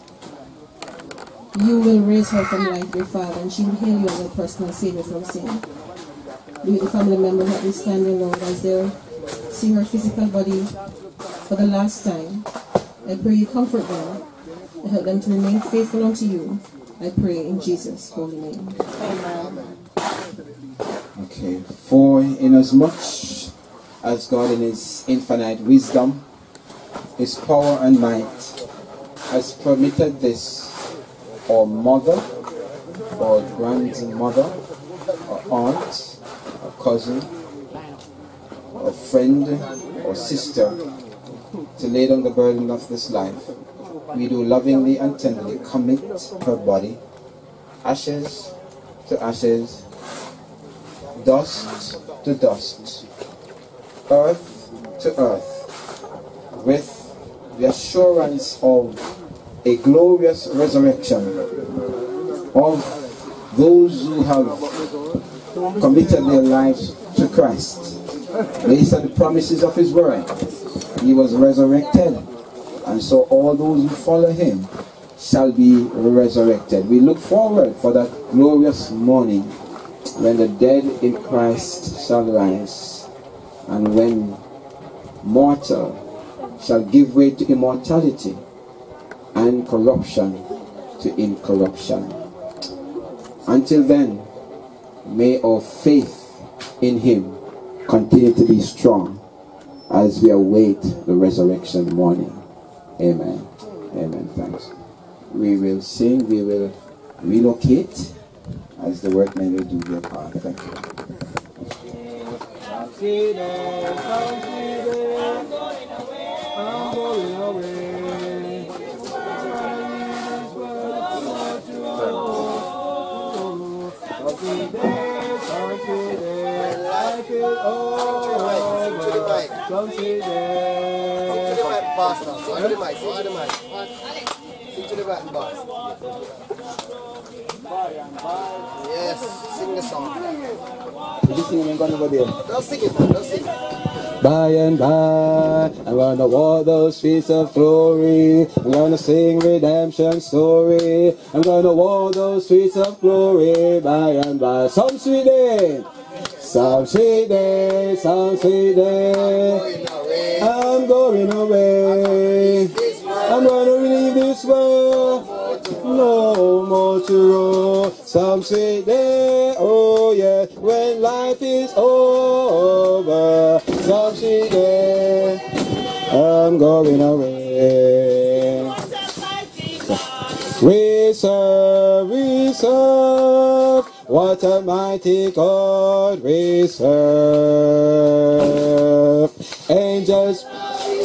you will raise her from life, dear Father, and she will hail you as her personal Savior from sin. Be the family members that we stand in, Lord, as they see her physical body for the last time. I pray you comfort them and help them to remain faithful unto you. I pray in Jesus' holy name. Amen. Okay. For inasmuch as God in his infinite wisdom, his power and might has permitted this, or mother, or grandmother, or aunt, or cousin, or friend, or sister, to lay down the burden of this life, we do lovingly and tenderly commit her body, ashes to ashes, dust to dust, earth to earth, with the assurance of a glorious resurrection of those who have committed their lives to Christ. Based on the promises of His word, He was resurrected, and so all those who follow Him shall be resurrected. We look forward for that glorious morning when the dead in Christ shall rise, and when mortal shall give way to immortality, and corruption to incorruption. Until then, may our faith in Him continue to be strong as we await the resurrection morning. Amen. Amen. Thanks. We will sing, we will relocate as the workmen will do their part. Thank you. I'm going see there. to the mic, boss now. Sing to the mic. Sing to the mic. Sing to the boss. Yes, sing the song. You sing go over. Don't sing it, man. Don't sing it. By and by, I'm gonna walk those streets of glory. I'm gonna sing redemption story. I'm gonna walk those streets of glory. By and by, some sweet day, some sweet day, some sweet day. I'm going away. I'm gonna leave this world. No more to roll. Some sweet day, oh yeah, when life is over. Some sweet day, I'm going away. We serve, we serve. What a mighty God we serve. Angels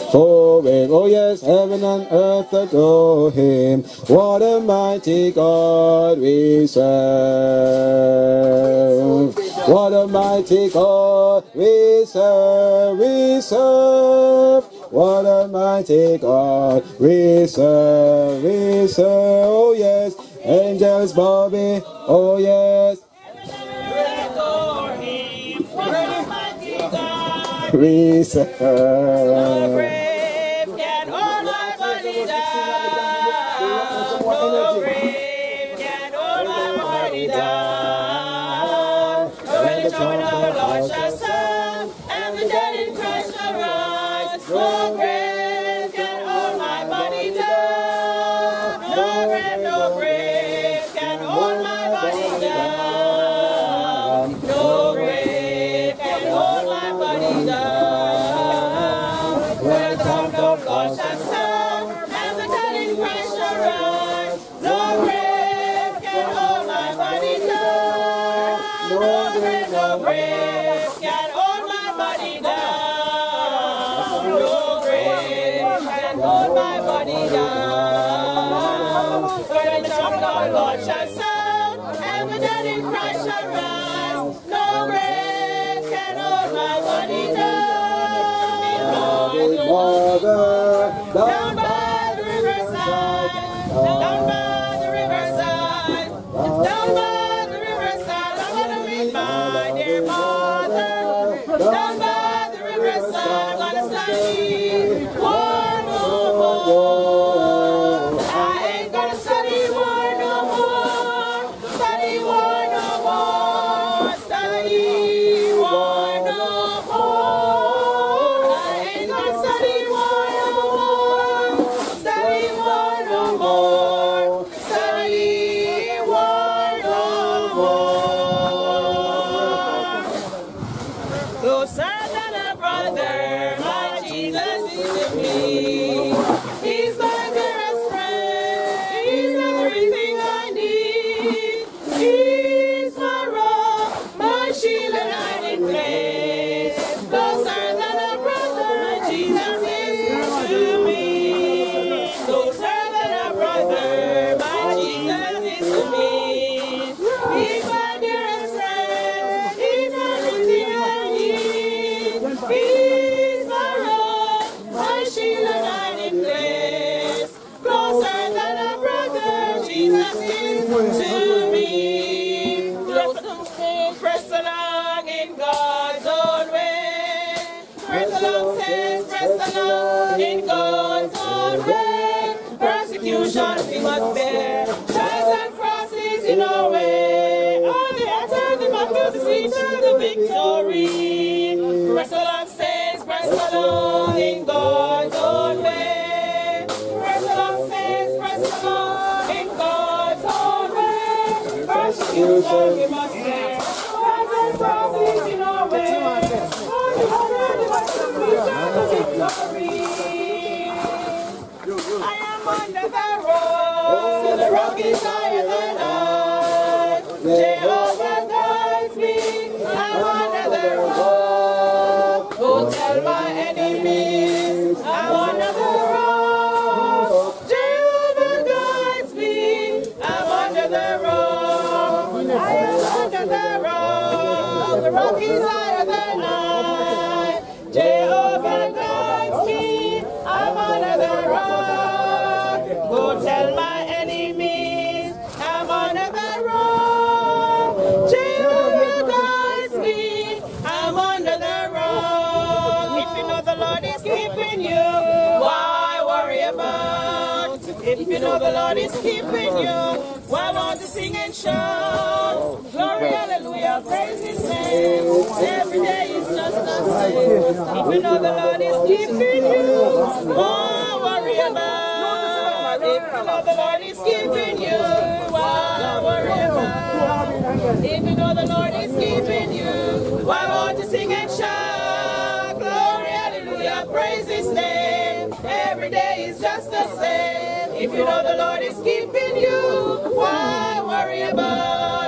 for him, oh yes, heaven and earth adore him. What a mighty God we serve. What a mighty God we serve, we serve. What a mighty God we serve, we serve, oh yes. Angels Bobby, oh yes. we her. If you know the Lord is keeping you, why won't you sing and shout? Glory, hallelujah, praise his name. Every day is just the same. If you know the Lord is keeping you, why worry about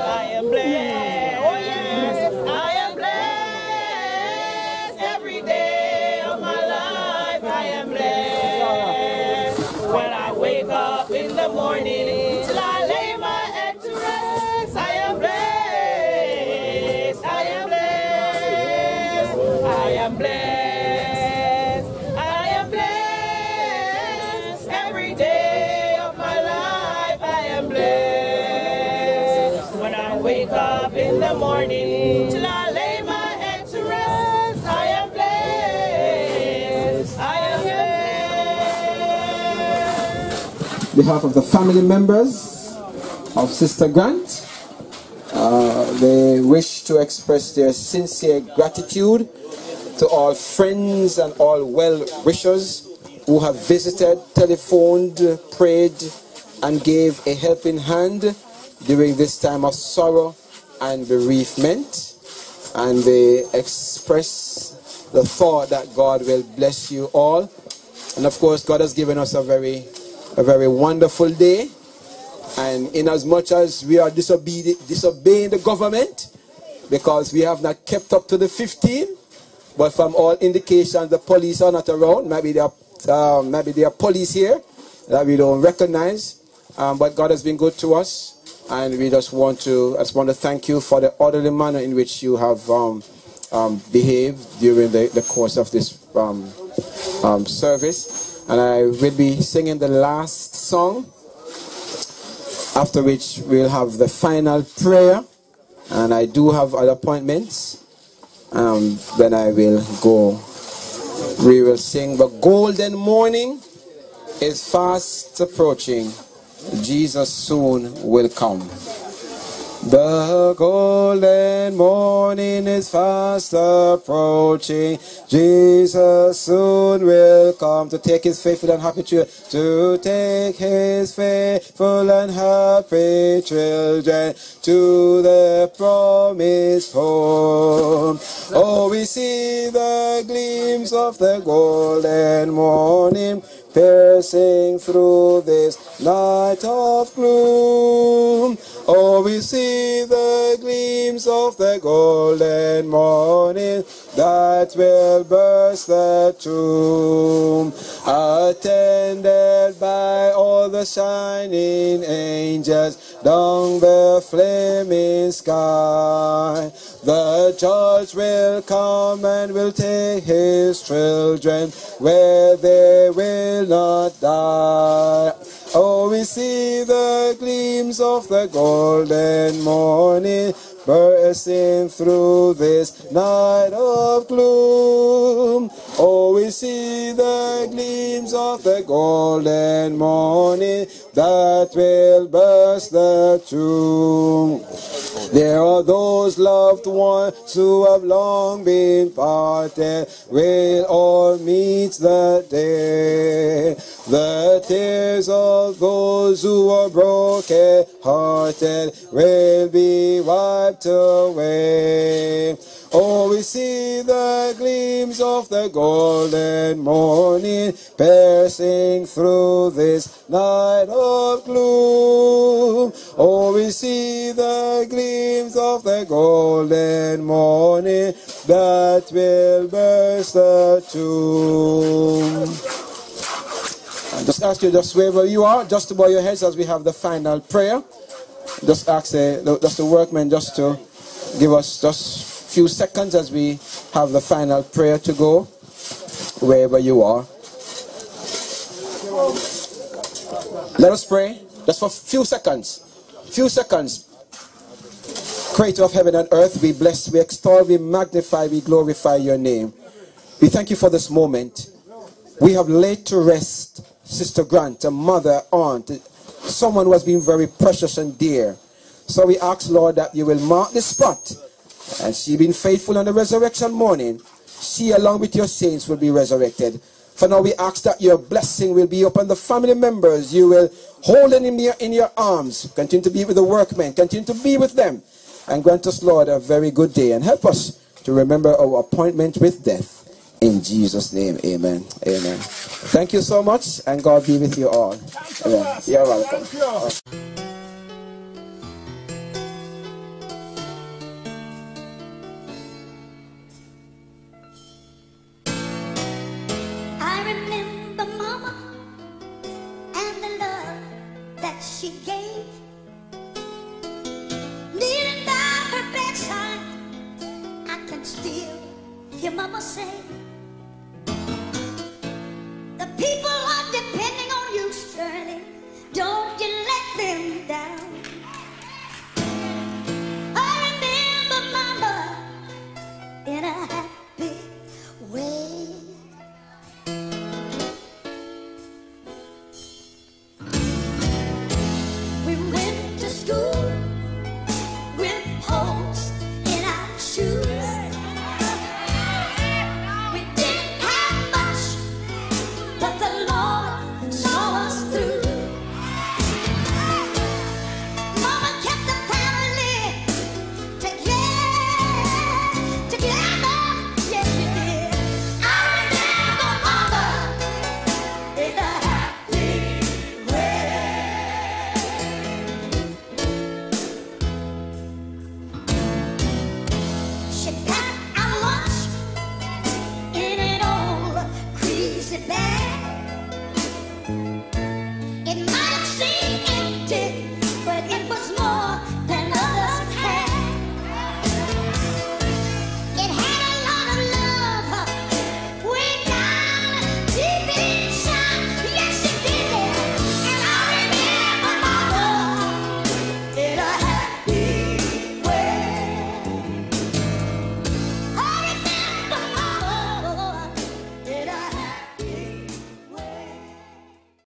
behalf of the family members of Sister Grant. Uh, they wish to express their sincere gratitude to all friends and all well wishers who have visited, telephoned, prayed, and gave a helping hand during this time of sorrow and bereavement. And they express the thought that God will bless you all. And of course, God has given us a very, a very wonderful day. And in as much as we are disobeying, the government, because we have not kept up to the 15, but from all indications, the police are not around. Maybe there are, um, maybe there are police here that we don't recognize. Um, but God has been good to us, and we just want to, I just want to thank you for the orderly manner in which you have um, um, behaved during the, the course of this um, um, service. And I will be singing the last song, after which we'll have the final prayer. And I do have other appointments. Um, then I will go. We will sing the golden morning is fast approaching. Jesus soon will come. The golden morning is fast approaching. Jesus soon will come to take his faithful and happy children, to take his faithful and happy children to the promised home. Oh, we see the gleams of the golden morning piercing through this night of gloom. Oh, we see the gleams of the golden morning that will burst the tomb, attended by all the shining angels down the flaming sky. The judge will come and will take his children where they will not die. Oh, we see the gleams of the golden morning bursting through this night of gloom. Oh, we see the gleams of the golden morning that will burst the tomb. There are those loved ones who have long been parted, will all meet the day. The tears of those who are broken hearted will be wiped away. Oh, we see the gleams of the golden morning piercing through this night of gloom. Oh, we see the gleams of the golden morning that will burst the tomb. Just ask you, just wherever you are, just to bow your heads as we have the final prayer. Just ask the, just the workmen just to give us just a few seconds as we have the final prayer to go, wherever you are. Let us pray, just for few seconds. Few seconds. Creator of heaven and earth, we bless, we extol, we magnify, we glorify your name. We thank you for this moment. We have laid to rest Sister Grant, a mother, aunt, someone who has been very precious and dear. So we ask, Lord, that you will mark the spot. And she been faithful on the resurrection morning. She, along with your saints, will be resurrected. For now, we ask that your blessing will be upon the family members. You will hold them in your, in your arms. Continue to be with the workmen. Continue to be with them. And grant us, Lord, a very good day. And help us to remember our appointment with death. In Jesus' name, amen. Amen. Thank you so much, and God be with you all. Amen. You're welcome.